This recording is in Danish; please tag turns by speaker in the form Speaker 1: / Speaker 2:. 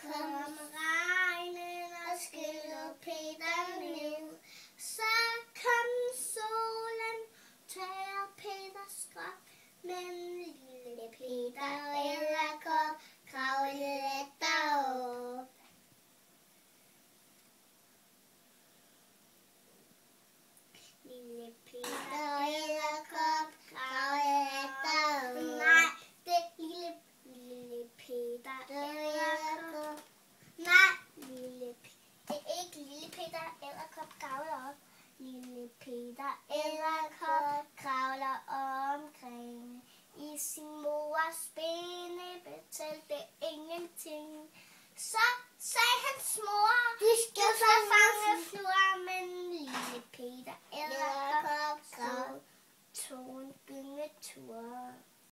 Speaker 1: kom regnen og skyllede Peter ned. Så kom solen, tørrede Peters krop, men lille Peter I sin mors bene betalte ingenting. Så sagde hans mor, du skal så fange fluer, men lille Peter Edderkop så tog en gyngetur.